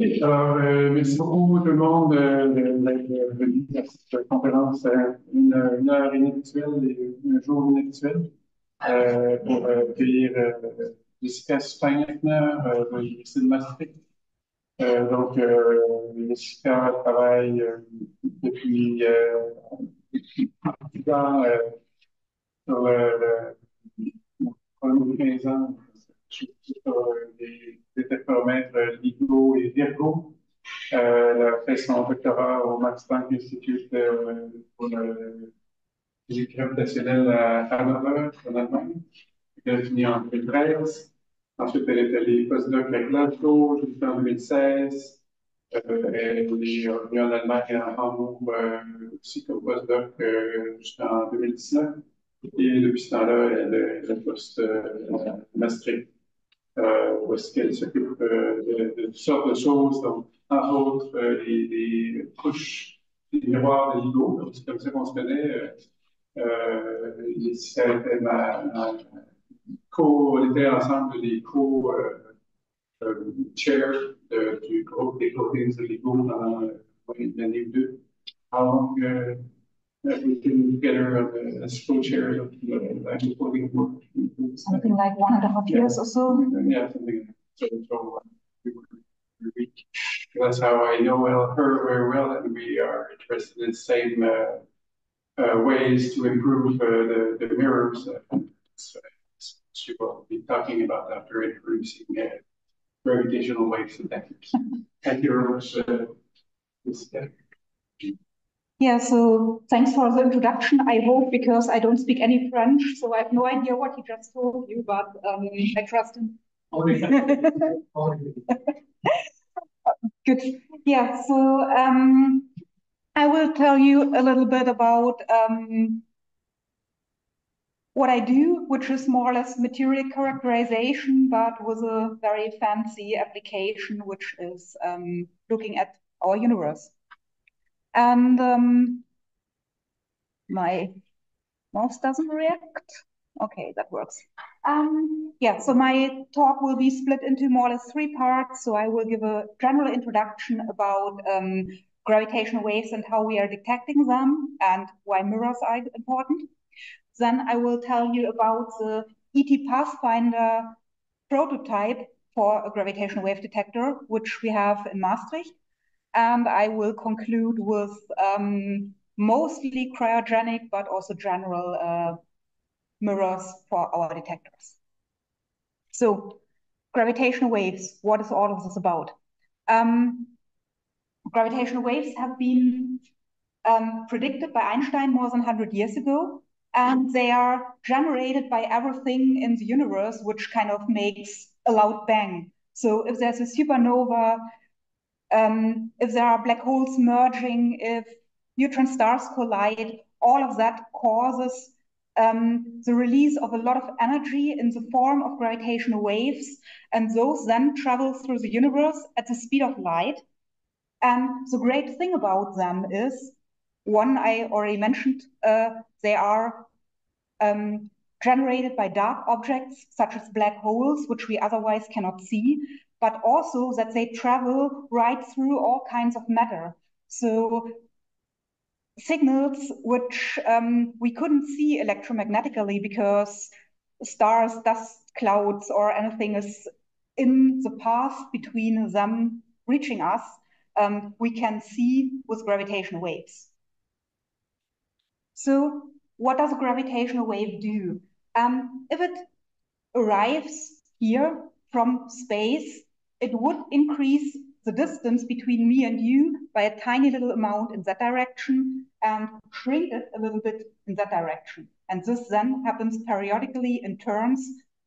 Alors euh, merci beaucoup tout le monde d'être venu à cette conférence une, une, heure inhabituelle et un jour inhabituel euh, pour accueillir euh, Jessica Steinechner de l'Université de Maastricht. Euh, donc, euh, Jessica travaille depuis, depuis temps sur le, le, 15 ans sur des détectomètres LIGO et Virgo. Euh, elle a fait son doctorat au Max Planck Institute euh, pour le physique gravitationnelle à Hannover, en Allemagne. Elle a fini en 2013. Ensuite, elle est allée postdoc à Glasgow jusqu'en 2016. Euh, elle est revenue en Allemagne à Hambourg aussi comme postdoc jusqu'en 2019. Et depuis ce temps-là, elle un poste à Maastricht où est-ce qu'elle s'occupe euh, de, toutes sortes de choses, donc, entre autres euh, les, les, couches, les miroirs de LIGO, c'est comme ça qu'on se connaît. Euh, elle était ma, ma co, on était ensemble les co-chairs du groupe des protéines de LIGO pendant une année ou deux. Donc, that we can get her as co-chair of the uh, coating work. Something like one and a half yeah. years or so. Yeah, something so, so uh, we were. That's how I know well, her very well, and we are interested in the same uh, uh, ways to improve uh, the, the mirrors. Uh, so she will be talking about after introducing uh, gravitational waves detectors. Thank you very much. Yeah, so thanks for the introduction. I hope because I don't speak any French, so I have no idea what he just told you, but um, I trust him. Good. Yeah, so um, I will tell you a little bit about um, what I do, which is more or less material characterization, but with a very fancy application, which is um, looking at our universe. And um, my mouse doesn't react. Okay, that works. Um, yeah, so my talk will be split into more or less three parts. So I will give a general introduction about um, gravitational waves and how we are detecting them and why mirrors are important. Then I will tell you about the ET Pathfinder prototype for a gravitational wave detector, which we have in Maastricht. And I will conclude with um, mostly cryogenic, but also general uh, mirrors for our detectors. So gravitational waves, what is all of this about? Um, gravitational waves have been um, predicted by Einstein more than 100 years ago, and they are generated by everything in the universe, which kind of makes a loud bang. So if there's a supernova, um, if there are black holes merging, if neutron stars collide, all of that causes um, the release of a lot of energy in the form of gravitational waves, and those then travel through the universe at the speed of light. And the great thing about them is, one I already mentioned, uh, they are um, generated by dark objects such as black holes, which we otherwise cannot see but also that they travel right through all kinds of matter. So signals which um, we couldn't see electromagnetically because stars, dust clouds, or anything is in the path between them reaching us, um, we can see with gravitational waves. So what does a gravitational wave do? Um, if it arrives here from space, it would increase the distance between me and you by a tiny little amount in that direction and shrink it a little bit in that direction. And this then happens periodically in turns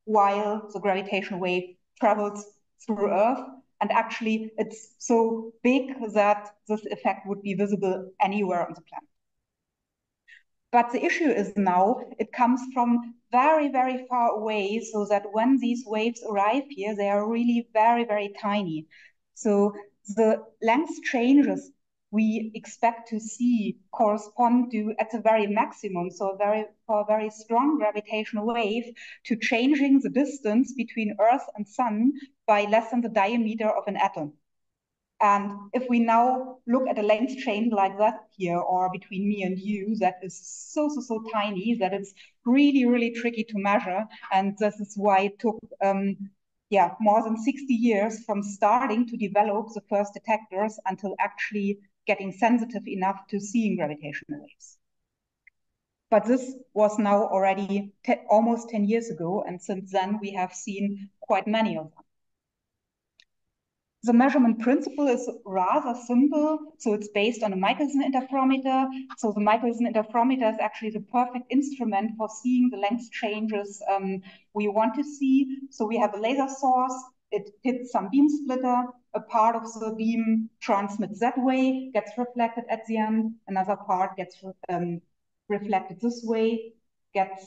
while the gravitational wave travels through Earth. And actually, it's so big that this effect would be visible anywhere on the planet. But the issue is now it comes from very, very far away, so that when these waves arrive here, they are really very, very tiny. So the length changes we expect to see correspond to at the very maximum, so very for a very strong gravitational wave, to changing the distance between Earth and Sun by less than the diameter of an atom. And if we now look at a length chain like that here, or between me and you, that is so, so, so tiny that it's really, really tricky to measure. And this is why it took, um, yeah, more than 60 years from starting to develop the first detectors until actually getting sensitive enough to seeing gravitational waves. But this was now already almost 10 years ago. And since then, we have seen quite many of them. The measurement principle is rather simple. So it's based on a Michelson interferometer. So the Michelson interferometer is actually the perfect instrument for seeing the length changes um, we want to see. So we have a laser source. It hits some beam splitter. A part of the beam transmits that way, gets reflected at the end. Another part gets um, reflected this way, gets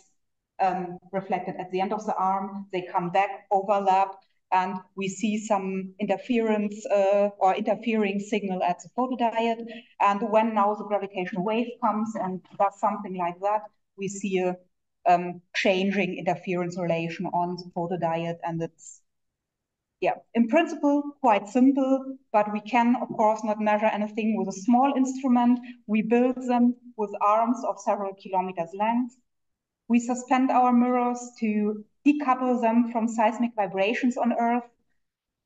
um, reflected at the end of the arm. They come back, overlap, and we see some interference uh, or interfering signal at the photodiode. And when now the gravitational wave comes and does something like that, we see a um, changing interference relation on the photodiode. And it's, yeah, in principle, quite simple, but we can, of course, not measure anything with a small instrument. We build them with arms of several kilometers length. We suspend our mirrors to decouple them from seismic vibrations on Earth.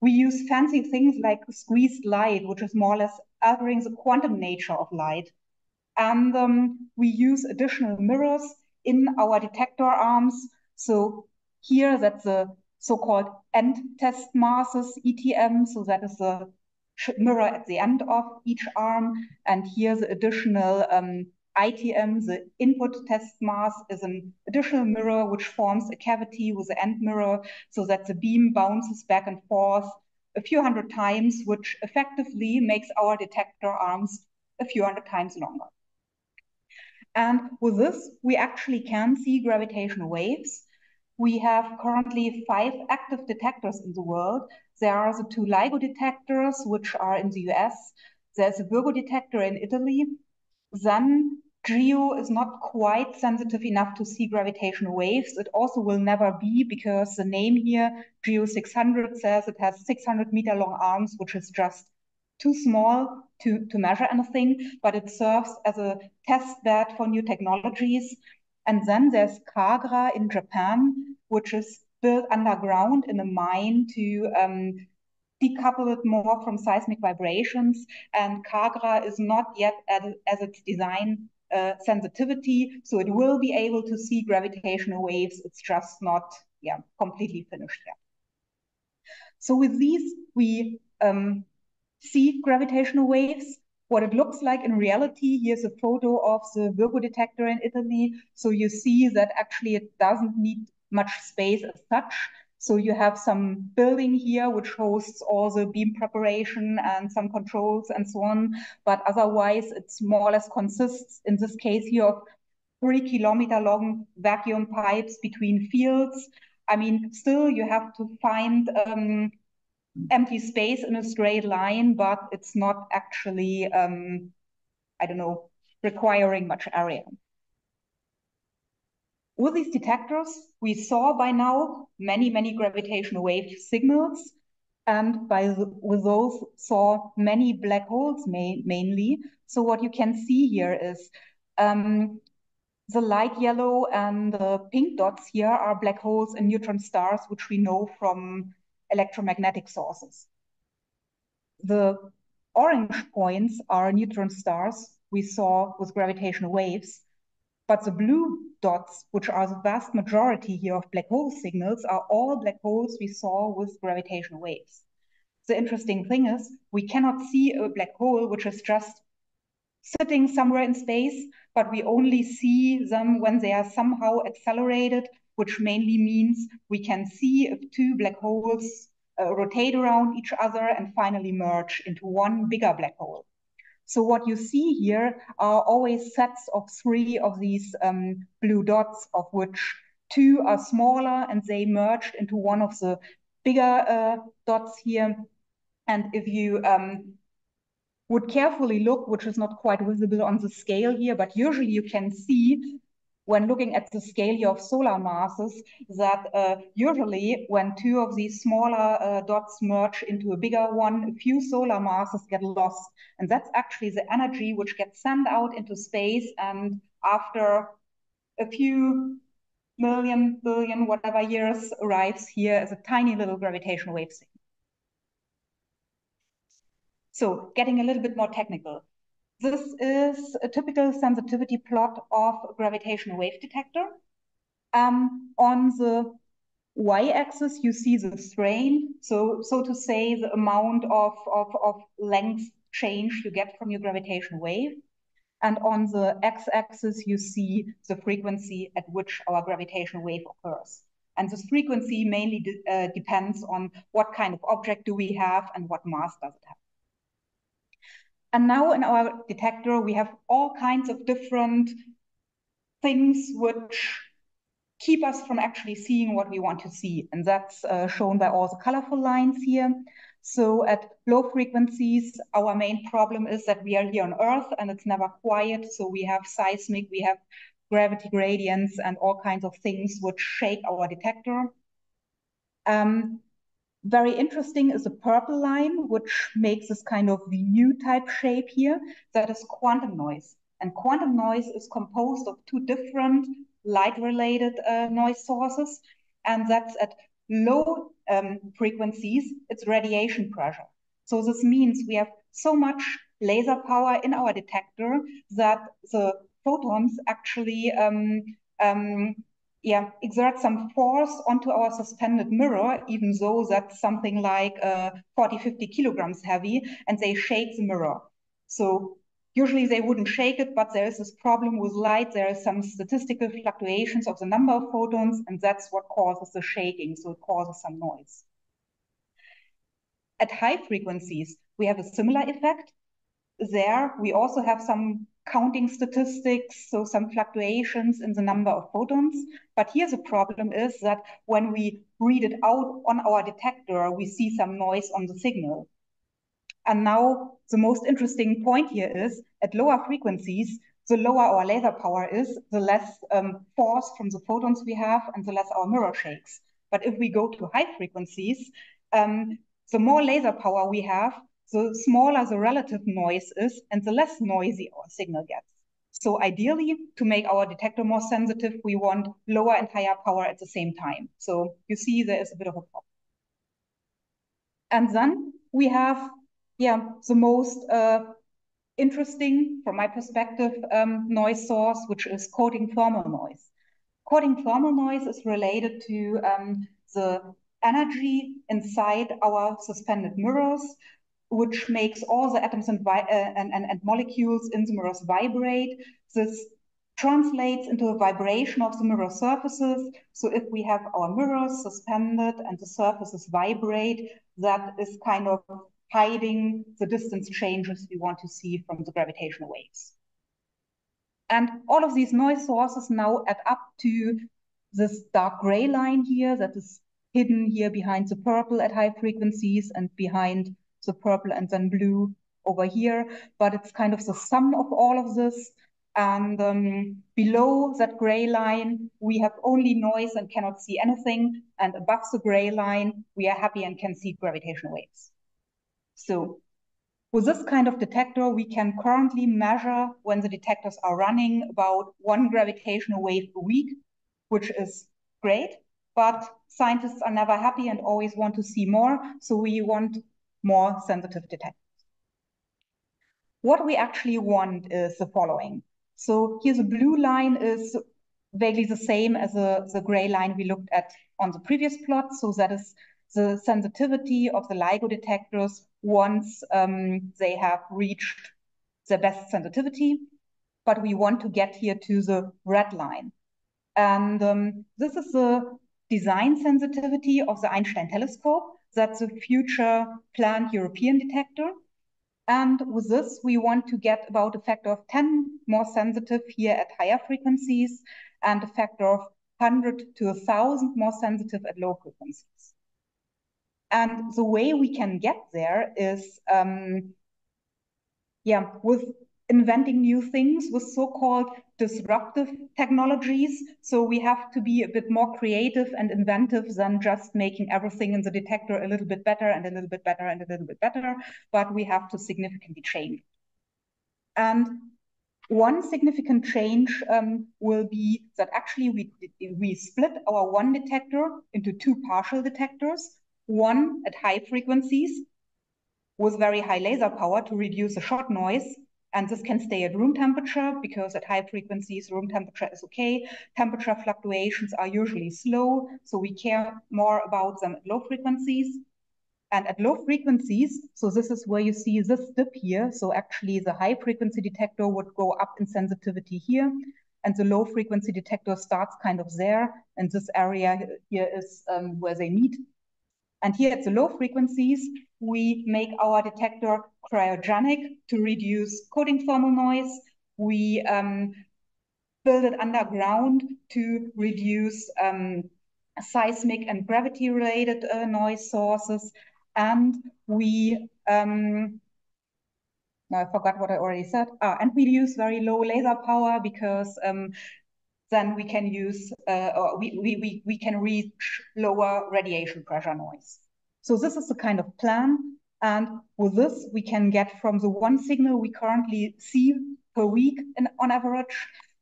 We use fancy things like squeezed light, which is more or less altering the quantum nature of light. And um, we use additional mirrors in our detector arms. So here that's the so-called end test masses, ETM. So that is the mirror at the end of each arm. And here the additional um, ITM, the input test mass, is an additional mirror which forms a cavity with the end mirror so that the beam bounces back and forth a few hundred times, which effectively makes our detector arms a few hundred times longer. And with this, we actually can see gravitational waves. We have currently five active detectors in the world. There are the two LIGO detectors, which are in the US. There's a Virgo detector in Italy. Then GEO is not quite sensitive enough to see gravitational waves. It also will never be because the name here, GEO 600, says it has 600 meter long arms, which is just too small to, to measure anything, but it serves as a test bed for new technologies. And then there's KAGRA in Japan, which is built underground in a mine to um, decouple it more from seismic vibrations. And KAGRA is not yet as, as its design uh, sensitivity, so it will be able to see gravitational waves. It's just not, yeah, completely finished yet. So with these, we um, see gravitational waves. What it looks like in reality, here's a photo of the Virgo detector in Italy. So you see that actually it doesn't need much space as such. So you have some building here which hosts all the beam preparation and some controls and so on. But otherwise, it's more or less consists in this case here of three kilometer long vacuum pipes between fields. I mean, still you have to find um, empty space in a straight line, but it's not actually, um, I don't know, requiring much area. With these detectors, we saw by now many, many gravitational wave signals, and by the, with those saw many black holes ma mainly. So what you can see here is um, the light yellow and the pink dots here are black holes and neutron stars, which we know from electromagnetic sources. The orange points are neutron stars we saw with gravitational waves, but the blue dots, which are the vast majority here of black hole signals, are all black holes we saw with gravitational waves. The interesting thing is we cannot see a black hole which is just sitting somewhere in space, but we only see them when they are somehow accelerated, which mainly means we can see if two black holes uh, rotate around each other and finally merge into one bigger black hole. So what you see here are always sets of three of these um, blue dots, of which two are smaller and they merged into one of the bigger uh, dots here. And if you um, would carefully look, which is not quite visible on the scale here, but usually you can see when looking at the scale of solar masses that uh, usually when two of these smaller uh, dots merge into a bigger one, a few solar masses get lost. And that's actually the energy which gets sent out into space and after a few million, billion, whatever years arrives here as a tiny little gravitational wave signal. So getting a little bit more technical. This is a typical sensitivity plot of a gravitational wave detector. Um, on the y-axis, you see the strain, so, so to say, the amount of, of, of length change you get from your gravitational wave. And on the x-axis, you see the frequency at which our gravitational wave occurs. And this frequency mainly de uh, depends on what kind of object do we have and what mass does it have. And now in our detector, we have all kinds of different things which keep us from actually seeing what we want to see. And that's uh, shown by all the colorful lines here. So at low frequencies, our main problem is that we are here on Earth and it's never quiet. So we have seismic, we have gravity gradients and all kinds of things which shake our detector. Um, very interesting is a purple line, which makes this kind of U-type shape here. That is quantum noise. And quantum noise is composed of two different light-related uh, noise sources. And that's at low um, frequencies, it's radiation pressure. So this means we have so much laser power in our detector that the photons actually um, um, yeah, exert some force onto our suspended mirror, even though that's something like uh, 40, 50 kilograms heavy, and they shake the mirror. So usually they wouldn't shake it, but there is this problem with light. There are some statistical fluctuations of the number of photons, and that's what causes the shaking. So it causes some noise. At high frequencies, we have a similar effect. There, we also have some counting statistics, so some fluctuations in the number of photons. But here the problem is that when we read it out on our detector, we see some noise on the signal. And now the most interesting point here is at lower frequencies, the lower our laser power is, the less um, force from the photons we have and the less our mirror shakes. But if we go to high frequencies, um, the more laser power we have, the smaller the relative noise is and the less noisy our signal gets. So ideally, to make our detector more sensitive, we want lower and higher power at the same time. So you see there is a bit of a problem. And then we have, yeah, the most uh, interesting, from my perspective, um, noise source, which is coating thermal noise. Coating thermal noise is related to um, the energy inside our suspended mirrors, which makes all the atoms and, uh, and, and, and molecules in the mirrors vibrate. This translates into a vibration of the mirror surfaces. So if we have our mirrors suspended and the surfaces vibrate, that is kind of hiding the distance changes we want to see from the gravitational waves. And all of these noise sources now add up to this dark gray line here that is hidden here behind the purple at high frequencies and behind the purple and then blue over here, but it's kind of the sum of all of this. And um, below that gray line, we have only noise and cannot see anything. And above the gray line, we are happy and can see gravitational waves. So with this kind of detector, we can currently measure when the detectors are running about one gravitational wave a week, which is great. But scientists are never happy and always want to see more. So we want more sensitive detectors. What we actually want is the following. So here the blue line is vaguely the same as the, the gray line we looked at on the previous plot. So that is the sensitivity of the LIGO detectors once um, they have reached their best sensitivity. But we want to get here to the red line. And um, this is the design sensitivity of the Einstein telescope. That's a future planned European detector. And with this, we want to get about a factor of 10 more sensitive here at higher frequencies and a factor of 100 to 1,000 more sensitive at low frequencies. And the way we can get there is, um, yeah, with inventing new things with so-called disruptive technologies. So we have to be a bit more creative and inventive than just making everything in the detector a little bit better and a little bit better and a little bit better, but we have to significantly change. And one significant change um, will be that actually we, we split our one detector into two partial detectors, one at high frequencies with very high laser power to reduce the shot noise, and this can stay at room temperature because at high frequencies, room temperature is okay. Temperature fluctuations are usually slow, so we care more about them at low frequencies. And at low frequencies, so this is where you see this dip here. So actually the high frequency detector would go up in sensitivity here. And the low frequency detector starts kind of there. And this area here is um, where they meet. And here at the low frequencies, we make our detector cryogenic to reduce coating thermal noise. We um, build it underground to reduce um, seismic and gravity related uh, noise sources. And we, um, no, I forgot what I already said. Ah, and we use very low laser power because um, then we can use, uh, or we, we, we, can reach lower radiation pressure noise. So this is the kind of plan. And with this, we can get from the one signal we currently see per week in, on average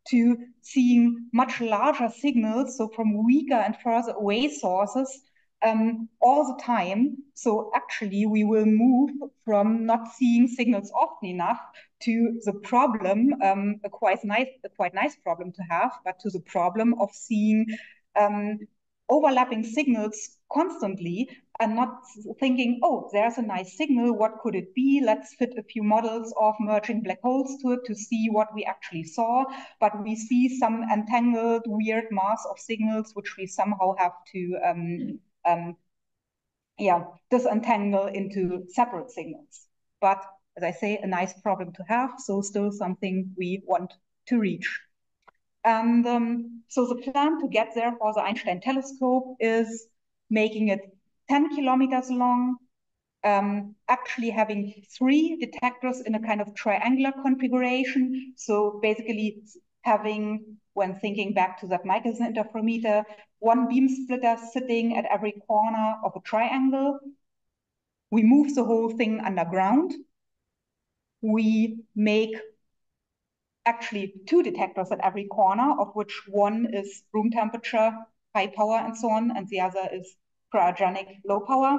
to seeing much larger signals, so from weaker and further away sources um, all the time. So actually, we will move from not seeing signals often enough to the problem, um, a quite nice, a quite nice problem to have, but to the problem of seeing um, overlapping signals constantly and not thinking, oh, there's a nice signal. What could it be? Let's fit a few models of merging black holes to it to see what we actually saw. But we see some entangled, weird mass of signals, which we somehow have to, um, um, yeah, disentangle into separate signals. But as I say, a nice problem to have. So still something we want to reach. And um, so the plan to get there for the Einstein telescope is making it 10 kilometers long, um, actually having three detectors in a kind of triangular configuration. So basically having, when thinking back to that Michelson interferometer, one beam splitter sitting at every corner of a triangle. We move the whole thing underground. We make actually two detectors at every corner, of which one is room temperature, high power, and so on, and the other is cryogenic low power.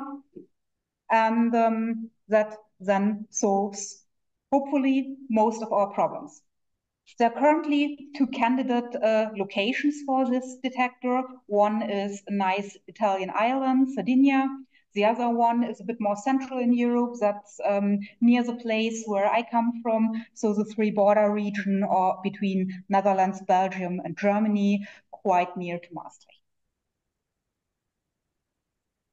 And um, that then solves, hopefully, most of our problems. There are currently two candidate uh, locations for this detector. One is a nice Italian island, Sardinia. The other one is a bit more central in Europe. That's um, near the place where I come from. So the three border region or between Netherlands, Belgium, and Germany, quite near to Maastricht.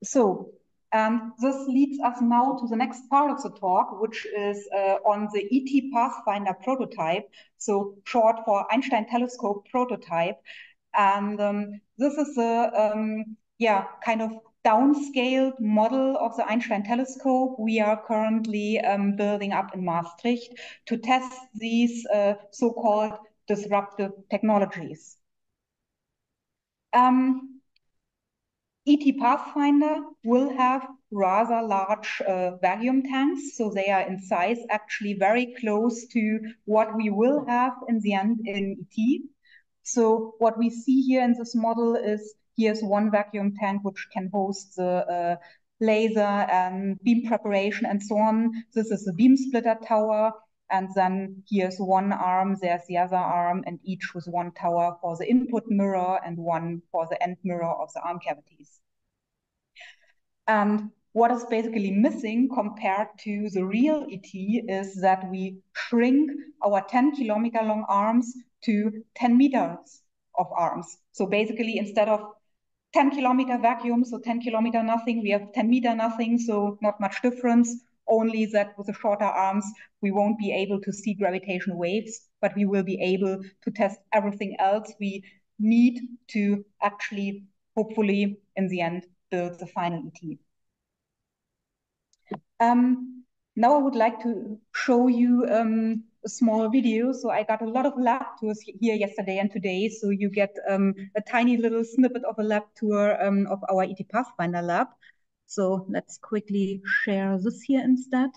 So and this leads us now to the next part of the talk, which is uh, on the ET Pathfinder prototype, so short for Einstein Telescope prototype. And um, this is a um, yeah kind of downscaled model of the Einstein telescope we are currently um, building up in Maastricht to test these uh, so-called disruptive technologies. Um, ET Pathfinder will have rather large uh, vacuum tanks. So they are in size actually very close to what we will have in the end in ET. So what we see here in this model is here's one vacuum tank which can host the uh, laser and beam preparation and so on. This is the beam splitter tower. And then here's one arm, there's the other arm, and each with one tower for the input mirror and one for the end mirror of the arm cavities. And what is basically missing compared to the real ET is that we shrink our 10 kilometer long arms to 10 meters of arms. So basically, instead of 10 kilometer vacuum, so 10 kilometer nothing, we have 10 meter nothing, so not much difference only that with the shorter arms, we won't be able to see gravitational waves, but we will be able to test everything else we need to actually, hopefully, in the end, build the final ET. Um, now I would like to show you um, a small video. So I got a lot of lab tours here yesterday and today. So you get um, a tiny little snippet of a lab tour um, of our ET Pathfinder lab. So let's quickly share this here instead.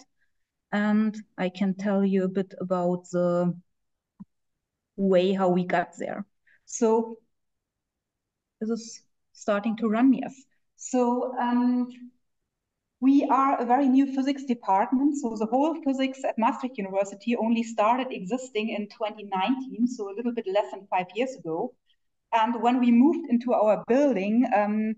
And I can tell you a bit about the way how we got there. So this is starting to run, yes. So um, we are a very new physics department. So the whole physics at Maastricht University only started existing in 2019, so a little bit less than five years ago. And when we moved into our building, um,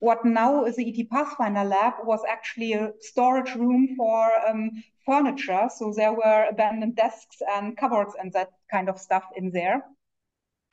what now is the ET Pathfinder lab was actually a storage room for um, furniture. So there were abandoned desks and cupboards and that kind of stuff in there.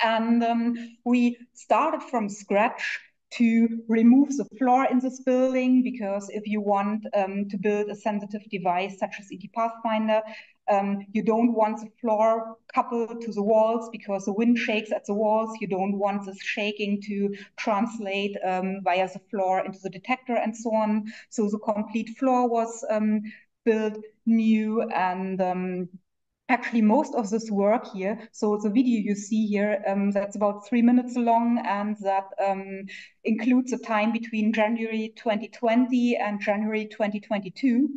And um, we started from scratch to remove the floor in this building because if you want um, to build a sensitive device such as ET Pathfinder, um, you don't want the floor coupled to the walls because the wind shakes at the walls. You don't want this shaking to translate um, via the floor into the detector and so on. So the complete floor was um, built new and um, actually most of this work here. So the video you see here, um, that's about three minutes long and that um, includes the time between January 2020 and January 2022.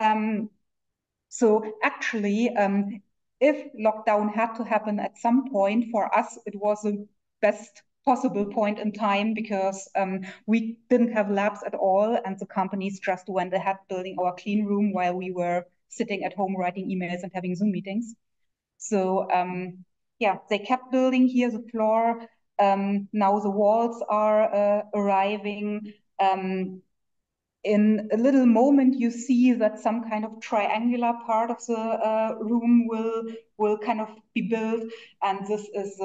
Um, so actually, um, if lockdown had to happen at some point, for us, it was the best possible point in time because um, we didn't have labs at all and the companies just went ahead building our clean room while we were sitting at home writing emails and having Zoom meetings. So um, yeah, they kept building here the floor. Um, now the walls are uh, arriving. Um, in a little moment, you see that some kind of triangular part of the uh, room will will kind of be built, and this is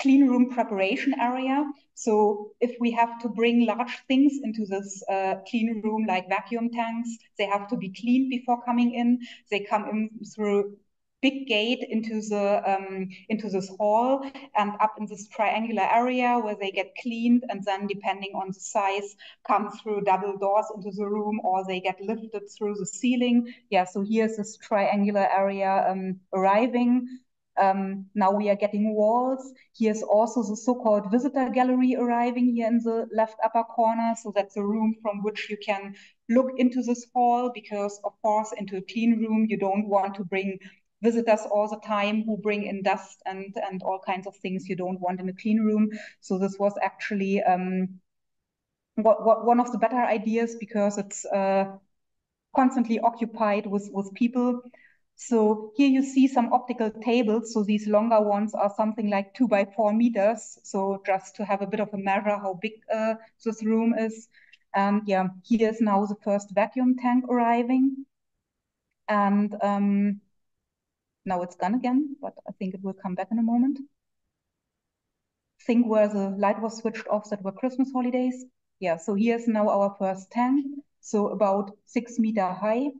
clean room preparation area. So if we have to bring large things into this uh, clean room, like vacuum tanks, they have to be cleaned before coming in. They come in through big gate into the um, into this hall and up in this triangular area where they get cleaned and then depending on the size come through double doors into the room or they get lifted through the ceiling yeah so here's this triangular area um, arriving um, now we are getting walls. Here's also the so-called visitor gallery arriving here in the left upper corner. So that's a room from which you can look into this hall because of course into a clean room, you don't want to bring visitors all the time who bring in dust and, and all kinds of things you don't want in a clean room. So this was actually um, what, what, one of the better ideas because it's uh, constantly occupied with, with people. So here you see some optical tables. So these longer ones are something like two by four meters. So just to have a bit of a measure how big uh, this room is. And yeah, here's now the first vacuum tank arriving. And um, now it's gone again, but I think it will come back in a moment. Think where the light was switched off that were Christmas holidays. Yeah, so here's now our first tank. So about six meter high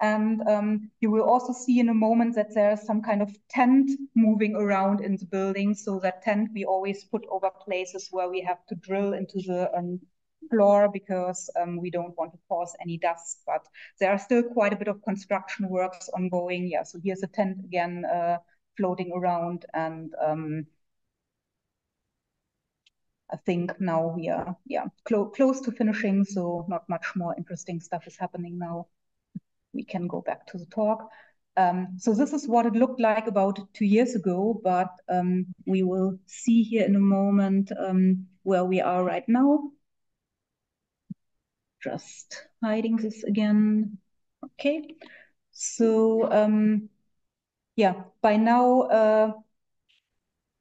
and um, you will also see in a moment that there's some kind of tent moving around in the building. So that tent we always put over places where we have to drill into the um, floor because um, we don't want to cause any dust. But there are still quite a bit of construction works ongoing. Yeah, so here's a tent again uh, floating around and um, I think now we are yeah clo close to finishing, so not much more interesting stuff is happening now we can go back to the talk. Um, so this is what it looked like about two years ago, but um, we will see here in a moment um, where we are right now. Just hiding this again. Okay, so um, yeah, by now uh,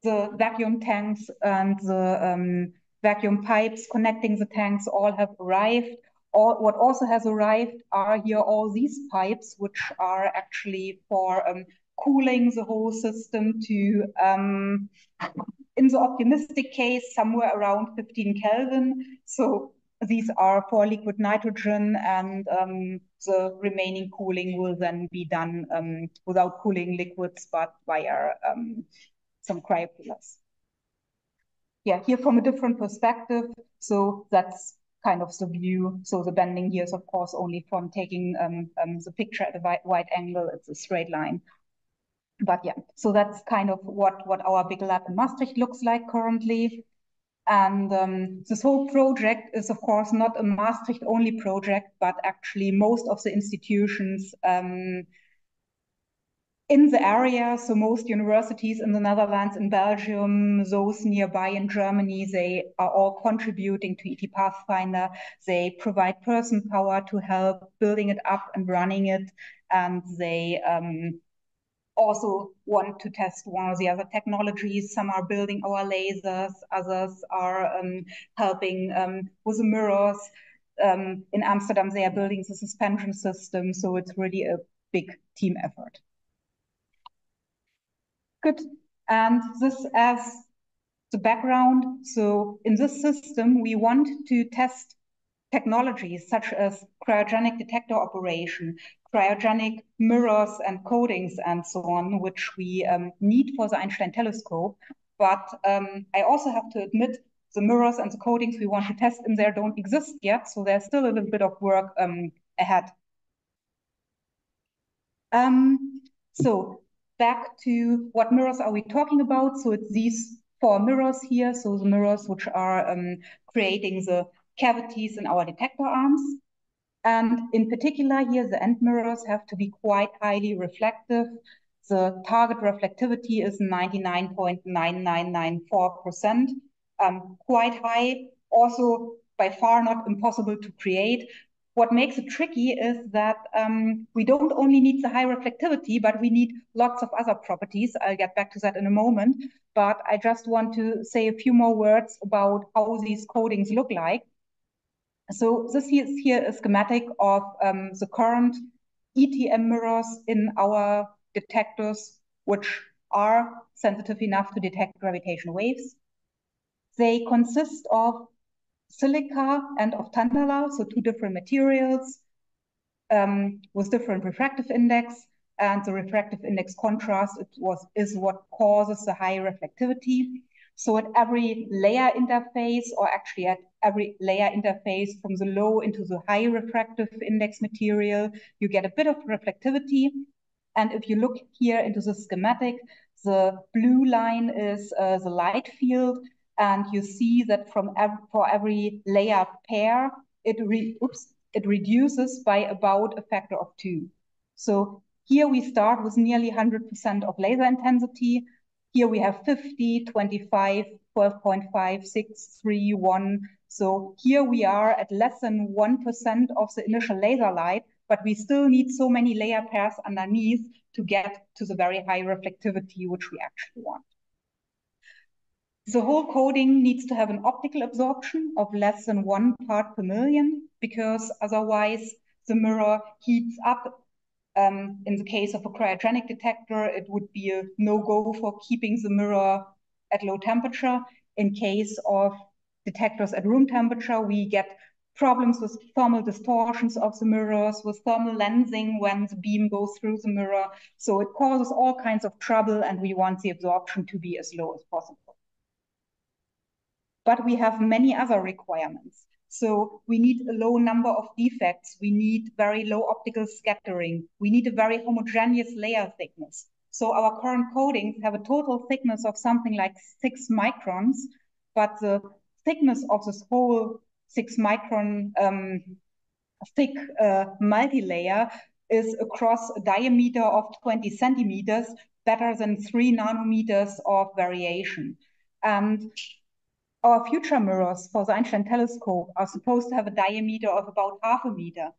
the vacuum tanks and the um, vacuum pipes connecting the tanks all have arrived all, what also has arrived are here all these pipes, which are actually for um, cooling the whole system to, um, in the optimistic case, somewhere around 15 Kelvin. So these are for liquid nitrogen and um, the remaining cooling will then be done um, without cooling liquids, but via um, some cryocoolers. Yeah, here from a different perspective. So that's kind of the view. So the bending here is, of course, only from taking um, um, the picture at a wide, angle. It's a straight line. but yeah, so that's kind of what, what our big lab in Maastricht looks like currently. And um, this whole project is, of course, not a Maastricht only project, but actually most of the institutions um, in the area, so most universities in the Netherlands, in Belgium, those nearby in Germany, they are all contributing to ET Pathfinder. They provide person power to help building it up and running it, and they um, also want to test one or the other technologies. Some are building our lasers, others are um, helping um, with the mirrors. Um, in Amsterdam, they are building the suspension system, so it's really a big team effort. Good. And this as the background. So in this system, we want to test technologies such as cryogenic detector operation, cryogenic mirrors and coatings and so on, which we um, need for the Einstein telescope. But um, I also have to admit the mirrors and the coatings we want to test in there don't exist yet. So there's still a little bit of work um, ahead. Um, so back to what mirrors are we talking about? So it's these four mirrors here. So the mirrors which are um, creating the cavities in our detector arms. And in particular here, the end mirrors have to be quite highly reflective. The target reflectivity is 99.9994%, um, quite high, also by far not impossible to create. What makes it tricky is that um, we don't only need the high reflectivity, but we need lots of other properties. I'll get back to that in a moment. But I just want to say a few more words about how these coatings look like. So this is here a schematic of um, the current ETM mirrors in our detectors, which are sensitive enough to detect gravitational waves. They consist of silica and of tantalum, so two different materials um, with different refractive index. And the refractive index contrast it was, is what causes the high reflectivity. So at every layer interface, or actually at every layer interface from the low into the high refractive index material, you get a bit of reflectivity. And if you look here into the schematic, the blue line is uh, the light field, and you see that from ev for every layer pair, it re oops, it reduces by about a factor of two. So here we start with nearly 100% of laser intensity. Here we have 50, 25, 12.5, 6, 3, 1. So here we are at less than 1% of the initial laser light, but we still need so many layer pairs underneath to get to the very high reflectivity which we actually want. The whole coating needs to have an optical absorption of less than one part per million because otherwise the mirror heats up. Um, in the case of a cryogenic detector, it would be a no-go for keeping the mirror at low temperature. In case of detectors at room temperature, we get problems with thermal distortions of the mirrors, with thermal lensing when the beam goes through the mirror. So it causes all kinds of trouble and we want the absorption to be as low as possible but we have many other requirements. So we need a low number of defects. We need very low optical scattering. We need a very homogeneous layer thickness. So our current coatings have a total thickness of something like six microns, but the thickness of this whole six micron um, thick uh, multi-layer is across a diameter of 20 centimeters, better than three nanometers of variation. And our future mirrors for the Einstein telescope are supposed to have a diameter of about half a meter.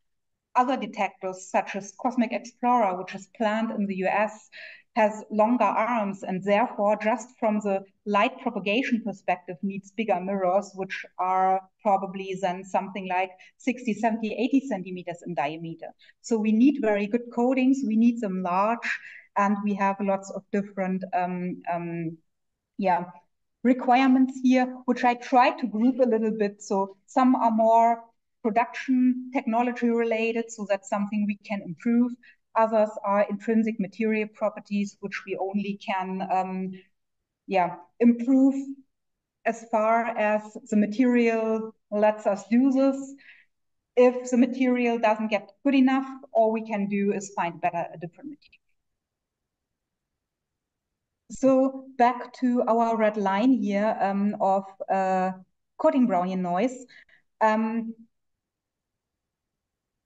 Other detectors, such as Cosmic Explorer, which is planned in the US, has longer arms and therefore, just from the light propagation perspective, needs bigger mirrors, which are probably then something like 60, 70, 80 centimeters in diameter. So we need very good coatings, we need them large, and we have lots of different um, um, yeah, requirements here, which I try to group a little bit. So some are more production technology related, so that's something we can improve. Others are intrinsic material properties, which we only can um, yeah, improve as far as the material lets us do this. If the material doesn't get good enough, all we can do is find better a different material. So back to our red line here um, of uh, coating Brownian noise. Um,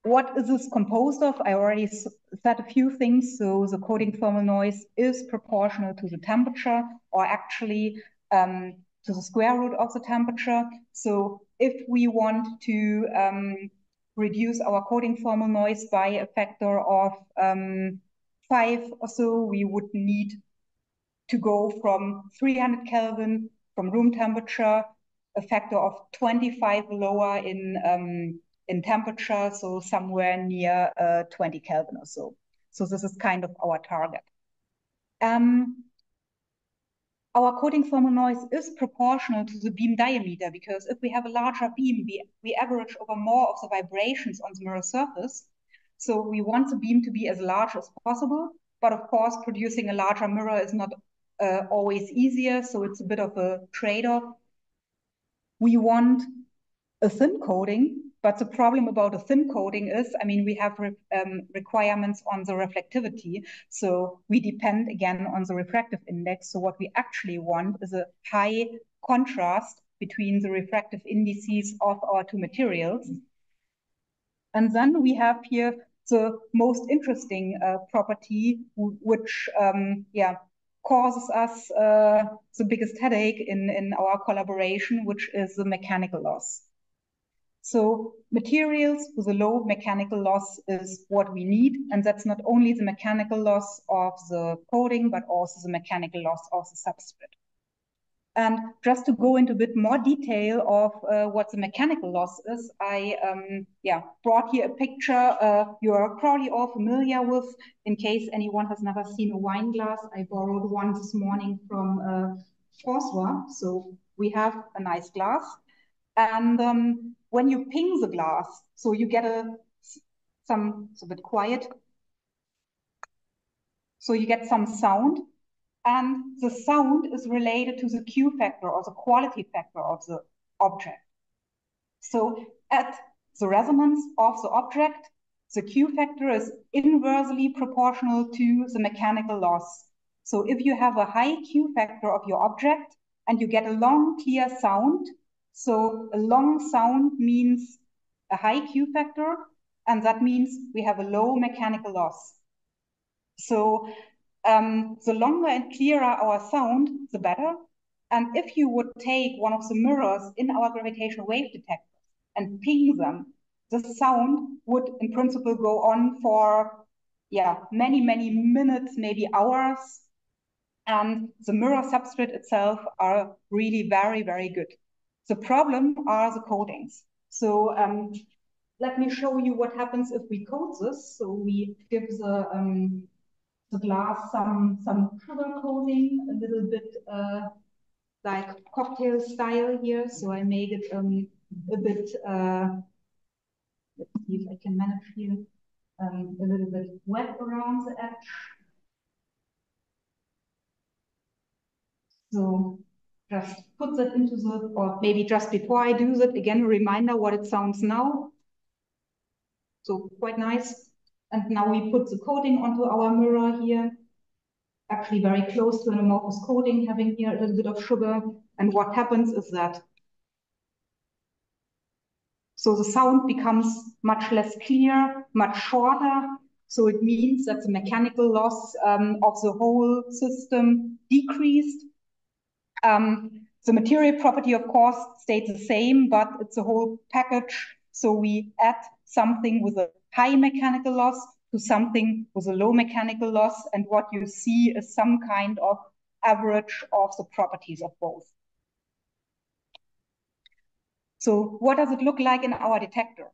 what is this composed of? I already said a few things. So the coating thermal noise is proportional to the temperature or actually um, to the square root of the temperature. So if we want to um, reduce our coating thermal noise by a factor of um, five or so, we would need to go from 300 Kelvin from room temperature, a factor of 25 lower in um, in temperature, so somewhere near uh, 20 Kelvin or so. So this is kind of our target. Um, our coating thermal noise is proportional to the beam diameter because if we have a larger beam, we, we average over more of the vibrations on the mirror surface. So we want the beam to be as large as possible, but of course producing a larger mirror is not uh, always easier, so it's a bit of a trade-off. We want a thin coating but the problem about a thin coating is, I mean, we have re um, requirements on the reflectivity. So we depend again on the refractive index. So what we actually want is a high contrast between the refractive indices of our two materials. And then we have here the most interesting uh, property, which um, yeah causes us uh, the biggest headache in, in our collaboration, which is the mechanical loss. So materials with a low mechanical loss is what we need. And that's not only the mechanical loss of the coating, but also the mechanical loss of the substrate. And just to go into a bit more detail of uh, what the mechanical loss is, I um, yeah brought here a picture uh, you're probably all familiar with. In case anyone has never seen a wine glass, I borrowed one this morning from uh, François. So we have a nice glass. And um, when you ping the glass, so you get a some it's a bit quiet. So you get some sound, and the sound is related to the Q factor or the quality factor of the object. So at the resonance of the object, the Q factor is inversely proportional to the mechanical loss. So if you have a high Q factor of your object and you get a long, clear sound, so a long sound means a high Q factor, and that means we have a low mechanical loss. So um, the longer and clearer our sound, the better. And if you would take one of the mirrors in our gravitational wave detector and ping them, the sound would in principle go on for yeah, many, many minutes, maybe hours. And the mirror substrate itself are really very, very good. The problem are the coatings. So um, let me show you what happens if we coat this. So we give the, um, the glass some, some sugar coating, a little bit uh, like cocktail style here. So I make it um, a bit, uh, let's see if I can manage here, um, a little bit wet around the edge. So just put that into the, or maybe just before I do that, again, a reminder what it sounds now. So quite nice. And now we put the coating onto our mirror here, actually very close to an amorphous coating, having here a little bit of sugar. And what happens is that so the sound becomes much less clear, much shorter. So it means that the mechanical loss um, of the whole system decreased um, the material property, of course, stays the same, but it's a whole package. So we add something with a high mechanical loss to something with a low mechanical loss. And what you see is some kind of average of the properties of both. So what does it look like in our detector?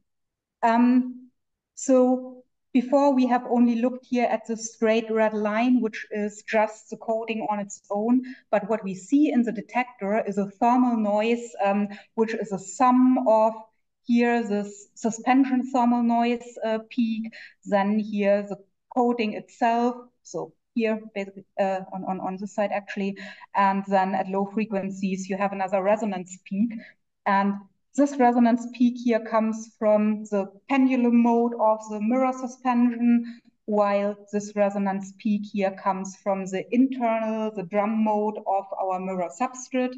Um, so before we have only looked here at the straight red line, which is just the coating on its own. But what we see in the detector is a thermal noise, um, which is a sum of here this suspension thermal noise uh, peak, then here the coating itself. So here basically uh, on, on, on this side actually, and then at low frequencies, you have another resonance peak. And this resonance peak here comes from the pendulum mode of the mirror suspension, while this resonance peak here comes from the internal, the drum mode of our mirror substrate.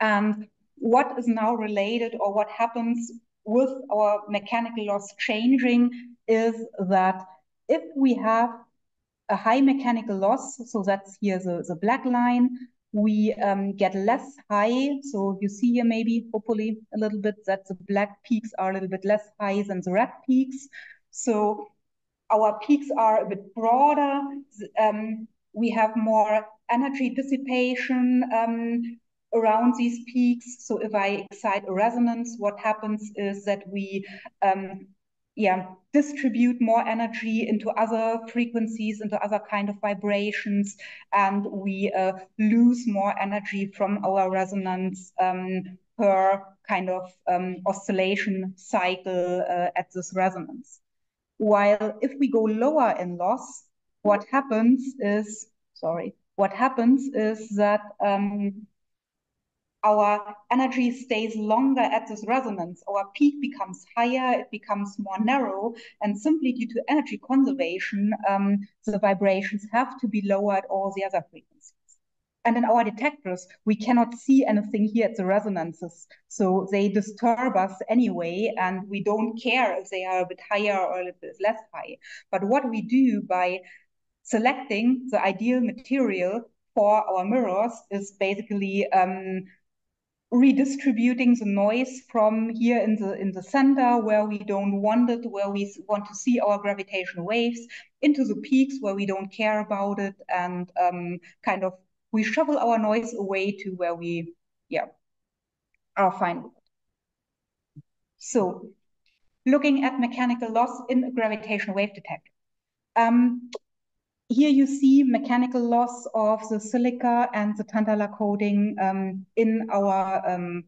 And what is now related or what happens with our mechanical loss changing is that if we have a high mechanical loss, so that's here the, the black line, we um, get less high. So you see here maybe, hopefully a little bit, that the black peaks are a little bit less high than the red peaks. So our peaks are a bit broader. Um, we have more energy dissipation um, around these peaks. So if I excite a resonance, what happens is that we um, yeah, distribute more energy into other frequencies, into other kind of vibrations, and we uh, lose more energy from our resonance um, per kind of um, oscillation cycle uh, at this resonance. While if we go lower in loss, what happens is, sorry, what happens is that um, our energy stays longer at this resonance. Our peak becomes higher, it becomes more narrow, and simply due to energy conservation, um, the vibrations have to be lower at all the other frequencies. And in our detectors, we cannot see anything here at the resonances. So they disturb us anyway, and we don't care if they are a bit higher or a bit less high. But what we do by selecting the ideal material for our mirrors is basically um, redistributing the noise from here in the in the center where we don't want it, where we want to see our gravitational waves, into the peaks where we don't care about it, and um, kind of we shovel our noise away to where we yeah are fine with it. So looking at mechanical loss in a gravitational wave detector. Um, here you see mechanical loss of the silica and the tantalum coating um, in our um,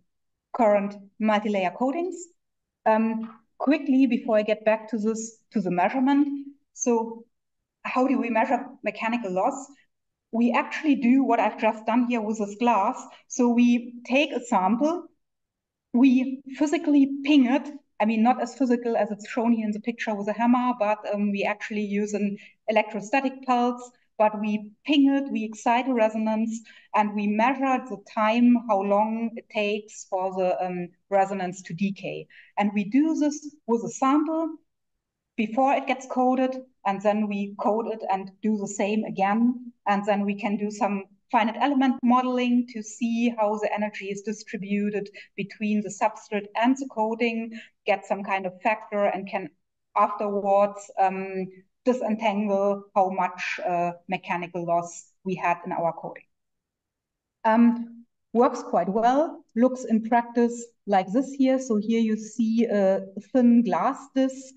current multi-layer coatings. Um, quickly, before I get back to this, to the measurement. So how do we measure mechanical loss? We actually do what I've just done here with this glass. So we take a sample, we physically ping it I mean, not as physical as it's shown here in the picture with a hammer, but um, we actually use an electrostatic pulse, but we ping it, we excite a resonance, and we measure the time, how long it takes for the um, resonance to decay. And we do this with a sample before it gets coated, and then we coat it and do the same again. And then we can do some finite element modeling to see how the energy is distributed between the substrate and the coating, get some kind of factor and can afterwards um, disentangle how much uh, mechanical loss we had in our coating. Um, works quite well, looks in practice like this here. So here you see a thin glass disc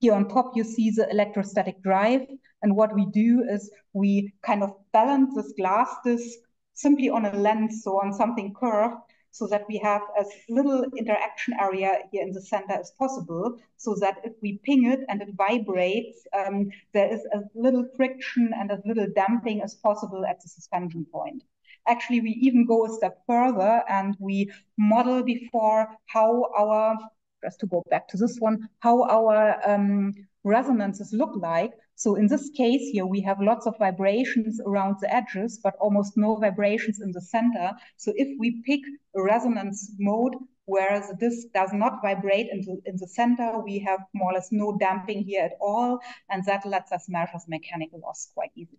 here on top, you see the electrostatic drive. And what we do is we kind of balance this glass disc simply on a lens, so on something curved, so that we have as little interaction area here in the center as possible, so that if we ping it and it vibrates, um, there is as little friction and as little damping as possible at the suspension point. Actually, we even go a step further and we model before how our just to go back to this one, how our um, resonances look like. So in this case here, we have lots of vibrations around the edges, but almost no vibrations in the center. So if we pick a resonance mode where the disk does not vibrate in the, in the center, we have more or less no damping here at all. And that lets us measure mechanical loss quite easily.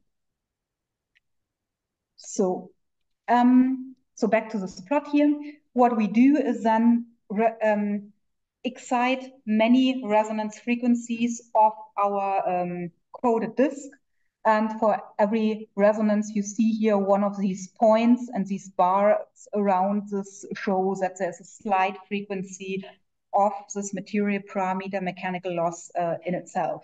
So, um, so back to this plot here. What we do is then um, excite many resonance frequencies of our um, coated disk. And for every resonance, you see here one of these points and these bars around this show that there's a slight frequency of this material parameter mechanical loss uh, in itself.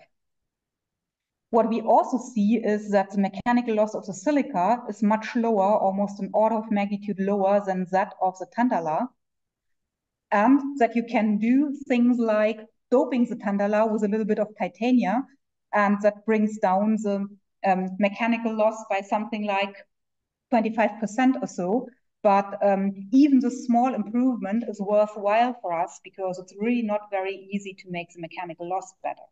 What we also see is that the mechanical loss of the silica is much lower, almost an order of magnitude lower than that of the tantalum and that you can do things like doping the tantalum with a little bit of titania, and that brings down the um, mechanical loss by something like 25% or so. But um, even the small improvement is worthwhile for us because it's really not very easy to make the mechanical loss better.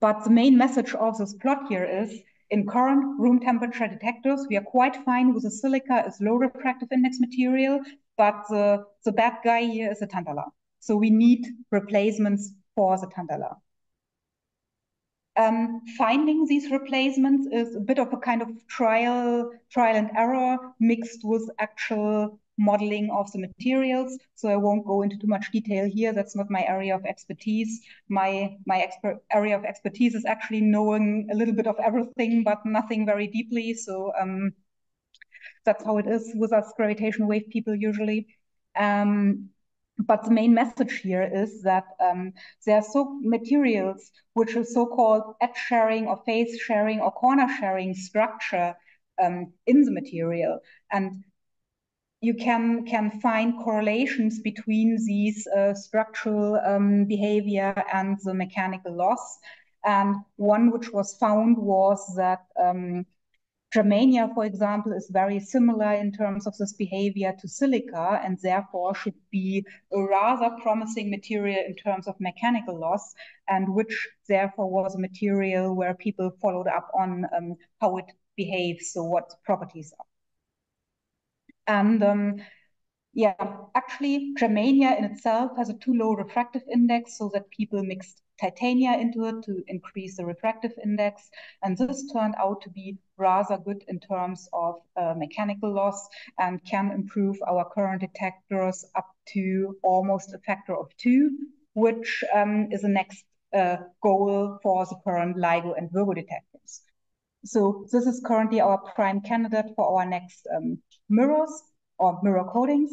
But the main message of this plot here is in current room temperature detectors, we are quite fine with the silica as low refractive index material, but the, the bad guy here is the tantalum. So we need replacements for the tantalum. Um, finding these replacements is a bit of a kind of trial, trial and error mixed with actual modeling of the materials. So I won't go into too much detail here. That's not my area of expertise. My my area of expertise is actually knowing a little bit of everything, but nothing very deeply. So um, that's how it is with us gravitational wave people usually. Um, but the main message here is that um, there are so materials which are so-called edge sharing or face sharing or corner sharing structure um, in the material. And you can can find correlations between these uh, structural um, behavior and the mechanical loss. And one which was found was that um, Germania, for example, is very similar in terms of this behavior to silica and therefore should be a rather promising material in terms of mechanical loss and which therefore was a material where people followed up on um, how it behaves, so what properties are. And um, yeah, actually, Germania in itself has a too low refractive index so that people mixed titania into it to increase the refractive index. And this turned out to be rather good in terms of uh, mechanical loss and can improve our current detectors up to almost a factor of two, which um, is the next uh, goal for the current LIGO and Virgo detectors. So this is currently our prime candidate for our next um, mirrors or mirror coatings,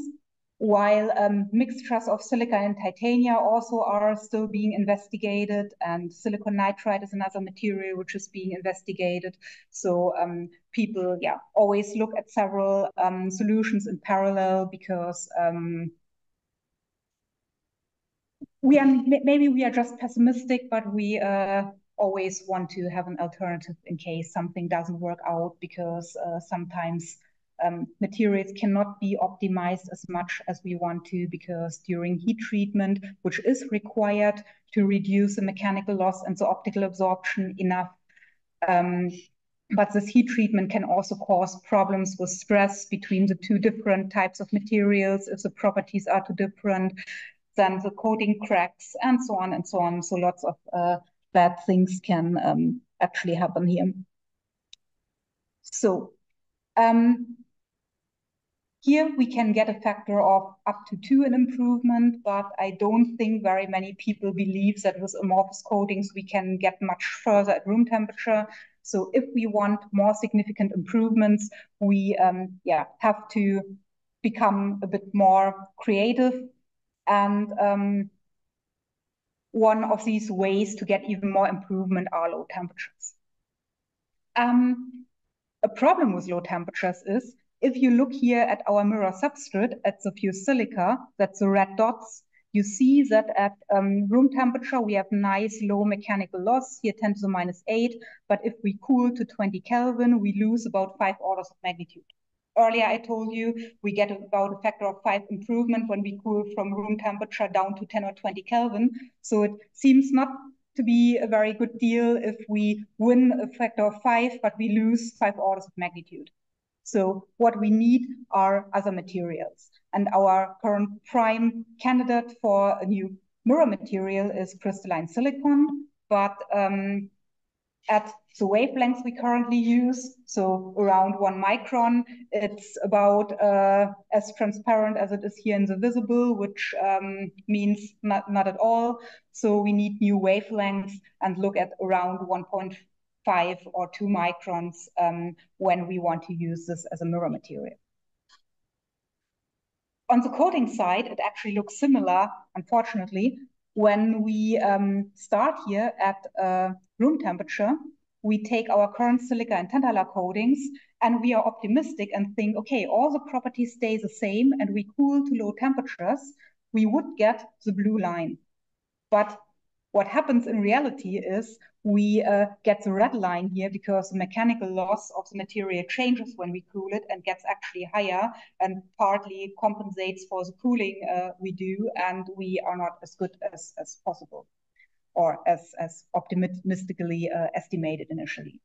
while um, mixtures of silica and titania also are still being investigated, and silicon nitride is another material which is being investigated. So um, people, yeah, always look at several um, solutions in parallel because um, we are maybe we are just pessimistic, but we uh, always want to have an alternative in case something doesn't work out because uh, sometimes um, materials cannot be optimized as much as we want to because during heat treatment, which is required to reduce the mechanical loss and the optical absorption enough, um, but this heat treatment can also cause problems with stress between the two different types of materials. If the properties are too different, then the coating cracks and so on and so on. So lots of uh, bad things can um, actually happen here. So um, here we can get a factor of up to two in improvement, but I don't think very many people believe that with amorphous coatings we can get much further at room temperature. So if we want more significant improvements, we um, yeah have to become a bit more creative. And um, one of these ways to get even more improvement are low temperatures. Um, a problem with low temperatures is if you look here at our mirror substrate, at the fused silica, that's the red dots, you see that at um, room temperature, we have nice low mechanical loss, here 10 to the minus 8. But if we cool to 20 Kelvin, we lose about five orders of magnitude. Earlier, I told you we get about a factor of five improvement when we cool from room temperature down to 10 or 20 Kelvin. So it seems not to be a very good deal if we win a factor of five, but we lose five orders of magnitude. So what we need are other materials. And our current prime candidate for a new mirror material is crystalline silicon. But um, at the wavelengths we currently use, so around one micron, it's about uh, as transparent as it is here in the visible, which um, means not, not at all. So we need new wavelengths and look at around 1.5 five or two microns um, when we want to use this as a mirror material. On the coating side, it actually looks similar, unfortunately. When we um, start here at uh, room temperature, we take our current silica and tantalum coatings and we are optimistic and think, okay, all the properties stay the same and we cool to low temperatures, we would get the blue line. But what happens in reality is we uh, get the red line here because the mechanical loss of the material changes when we cool it and gets actually higher and partly compensates for the cooling uh, we do and we are not as good as, as possible. or as, as optimistically uh, estimated initially.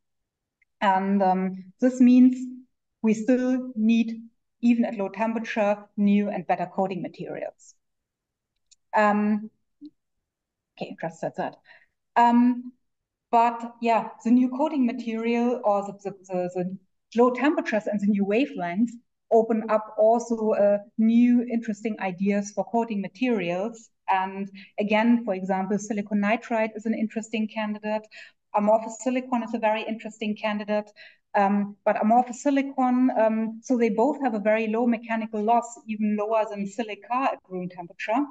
And um, this means we still need, even at low temperature, new and better coating materials. Um, okay, just said that. Um, but yeah, the new coating material or the, the, the, the low temperatures and the new wavelengths open up also uh, new interesting ideas for coating materials. And again, for example, silicon nitride is an interesting candidate. Amorphous silicon is a very interesting candidate. Um, but amorphous silicon, um, so they both have a very low mechanical loss, even lower than silica at room temperature.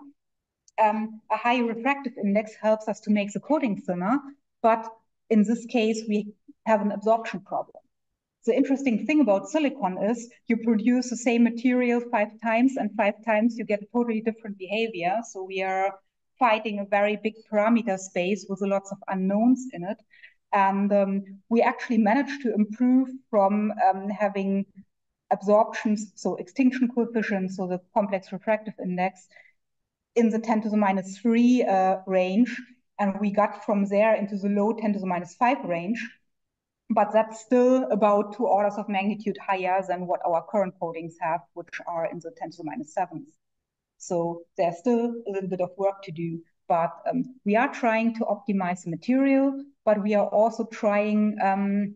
Um, a high refractive index helps us to make the coating thinner, but in this case, we have an absorption problem. The interesting thing about silicon is you produce the same material five times and five times you get a totally different behavior. So we are fighting a very big parameter space with lots of unknowns in it. And um, we actually managed to improve from um, having absorptions, so extinction coefficients, so the complex refractive index, in the 10 to the minus 3 uh, range. And we got from there into the low 10 to the minus 5 range. But that's still about two orders of magnitude higher than what our current coatings have, which are in the 10 to the minus 7s. So there's still a little bit of work to do. But um, we are trying to optimize the material, but we are also trying um,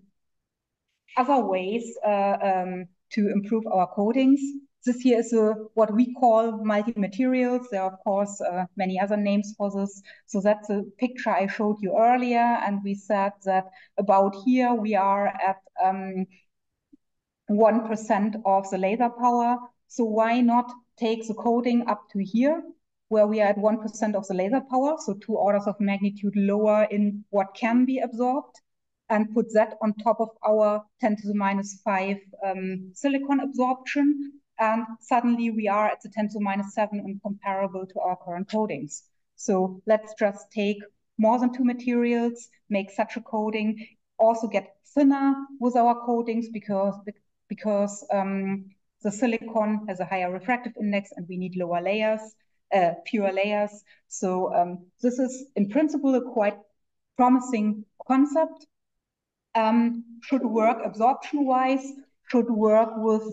other ways uh, um, to improve our coatings. This here is a, what we call multi-materials. There are, of course, uh, many other names for this. So that's a picture I showed you earlier. And we said that about here we are at 1% um, of the laser power. So why not take the coating up to here, where we are at 1% of the laser power, so two orders of magnitude lower in what can be absorbed, and put that on top of our 10 to the minus 5 um, silicon absorption and suddenly we are at the 10 to minus 7 and comparable to our current coatings. So let's just take more than two materials, make such a coating, also get thinner with our coatings because, because um, the silicon has a higher refractive index and we need lower layers, uh, fewer layers. So um, this is in principle a quite promising concept. Um, should work absorption-wise, should work with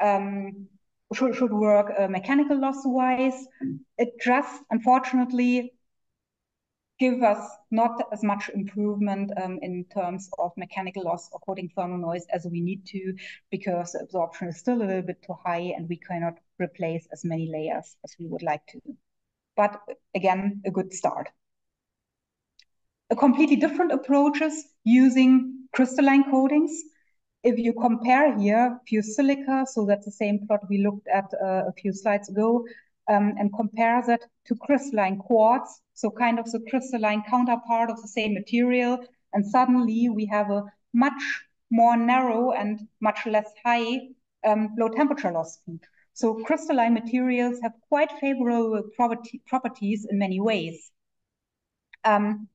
um, should, should work uh, mechanical loss wise. It just unfortunately give us not as much improvement um, in terms of mechanical loss or thermal noise as we need to because absorption is still a little bit too high and we cannot replace as many layers as we would like to. But again, a good start. A completely different approach is using crystalline coatings if you compare here pure silica, so that's the same plot we looked at uh, a few slides ago, um, and compare that to crystalline quartz, so kind of the crystalline counterpart of the same material, and suddenly we have a much more narrow and much less high um, low temperature loss speed. So crystalline materials have quite favorable property, properties in many ways. Um,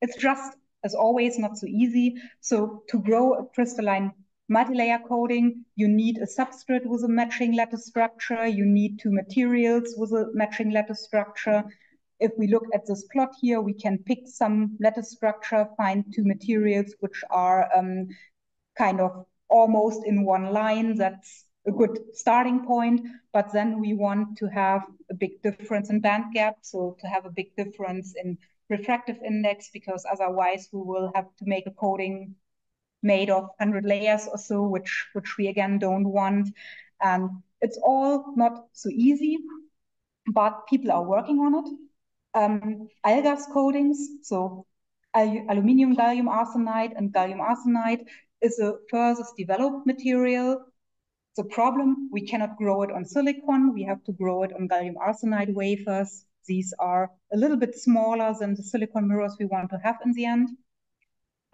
it's just, as always, not so easy. So to grow a crystalline multi-layer coating, you need a substrate with a matching lattice structure, you need two materials with a matching lattice structure. If we look at this plot here, we can pick some lattice structure, find two materials which are um, kind of almost in one line. That's a good starting point, but then we want to have a big difference in band gap, so to have a big difference in refractive index, because otherwise we will have to make a coating made of 100 layers or so, which, which we again don't want. And it's all not so easy, but people are working on it. Um, AlGaAs coatings, so al aluminium gallium arsenide and gallium arsenide is a furthest developed material. The problem, we cannot grow it on silicon. We have to grow it on gallium arsenide wafers. These are a little bit smaller than the silicon mirrors we want to have in the end.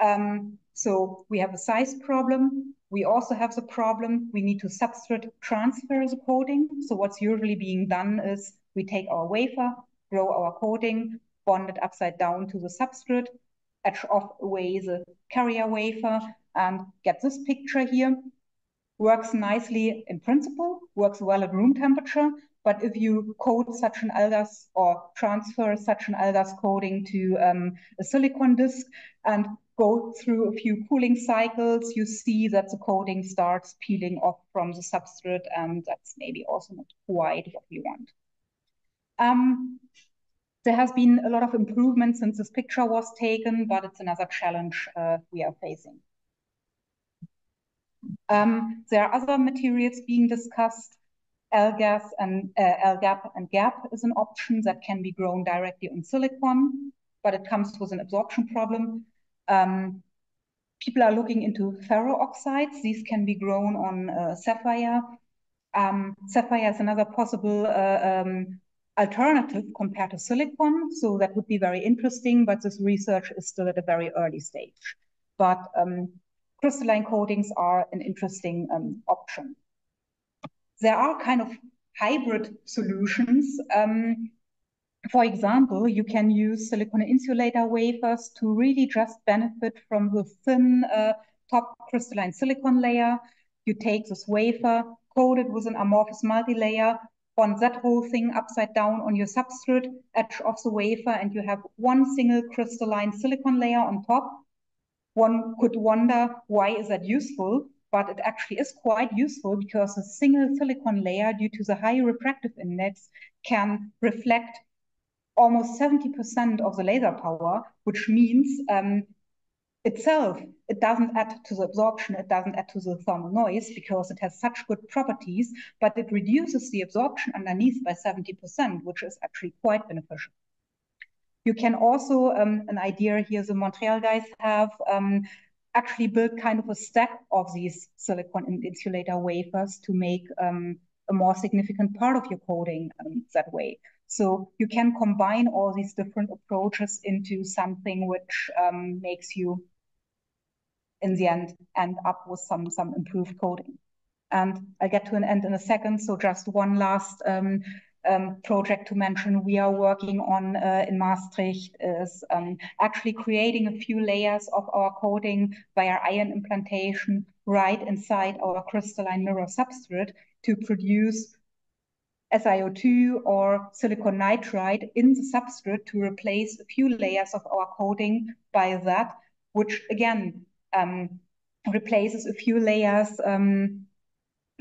Um, so we have a size problem. We also have the problem we need to substrate transfer the coating. So what's usually being done is we take our wafer, grow our coating, bond it upside down to the substrate, etch off away the carrier wafer, and get this picture here. Works nicely in principle, works well at room temperature, But if you coat such an AlGaAs or transfer such an AlGaAs coating to um, a silicon disk and go through a few cooling cycles, you see that the coating starts peeling off from the substrate, and that's maybe also not quite what we want. Um, there has been a lot of improvement since this picture was taken, but it's another challenge uh, we are facing. Um, there are other materials being discussed. AlGaAs and uh, and GaP is an option that can be grown directly on silicon, but it comes with an absorption problem. Um, people are looking into ferrooxides. These can be grown on uh, sapphire. Um, sapphire is another possible uh, um, alternative compared to silicon. So that would be very interesting, but this research is still at a very early stage. But um, crystalline coatings are an interesting um, option. There are kind of hybrid solutions. For example, you can use silicon insulator wafers to really just benefit from the thin uh, top crystalline silicon layer. You take this wafer, coat it with an amorphous multilayer, bond that whole thing upside down on your substrate, edge of the wafer, and you have one single crystalline silicon layer on top. One could wonder, why is that useful? But it actually is quite useful because a single silicon layer, due to the high refractive index, can reflect almost 70% of the laser power, which means um, itself, it doesn't add to the absorption, it doesn't add to the thermal noise because it has such good properties, but it reduces the absorption underneath by 70%, which is actually quite beneficial. You can also, um, an idea here the Montreal guys have, um, actually build kind of a stack of these silicon insulator wafers to make um, a more significant part of your coating um, that way. So you can combine all these different approaches into something which um, makes you in the end end up with some some improved coating. And I'll get to an end in a second. So just one last um, um, project to mention we are working on uh, in Maastricht is um, actually creating a few layers of our coating via ion implantation right inside our crystalline mirror substrate to produce SiO2 or silicon nitride in the substrate to replace a few layers of our coating by that, which again um, replaces a few layers um,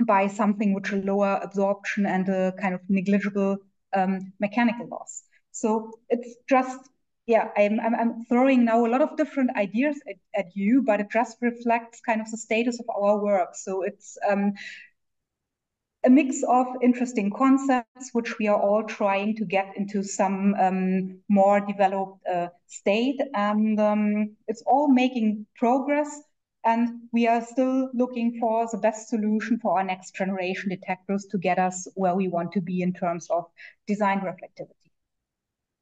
by something which a lower absorption and a kind of negligible um, mechanical loss. So it's just, yeah, I'm, I'm, I'm, throwing now a lot of different ideas at, at, you, but it just reflects kind of the status of our work. So it's um, a mix of interesting concepts, which we are all trying to get into some um, more developed uh, state. And um, it's all making progress. And we are still looking for the best solution for our next generation detectors to get us where we want to be in terms of design reflectivity.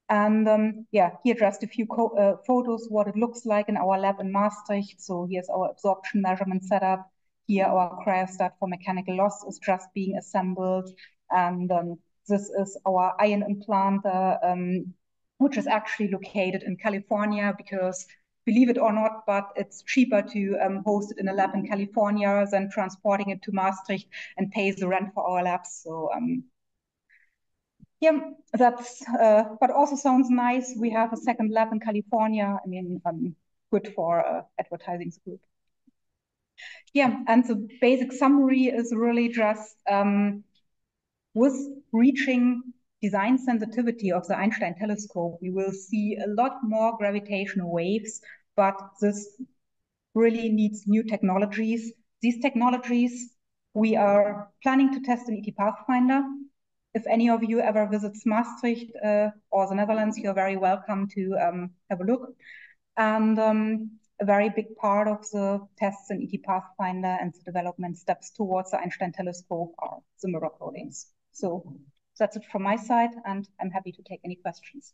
And um, yeah, here just a few uh, photos, what it looks like in our lab in Maastricht. So here's our absorption measurement setup. Here our cryostat for mechanical loss is just being assembled. And um, this is our ion implanter, um, which is actually located in California because believe it or not, but it's cheaper to um, host it in a lab in California than transporting it to Maastricht and pay the rent for our labs. So um, yeah, that's, uh, but also sounds nice. We have a second lab in California. I mean, um, good for uh, advertising the group. Yeah, and the basic summary is really just um, with reaching design sensitivity of the Einstein telescope, we will see a lot more gravitational waves, but this really needs new technologies. These technologies we are planning to test in ET Pathfinder. If any of you ever visits Maastricht uh, or the Netherlands, you're very welcome to um, have a look. And um, a very big part of the tests in ET Pathfinder and the development steps towards the Einstein telescope are the mirror coatings. So that's it from my side, and I'm happy to take any questions.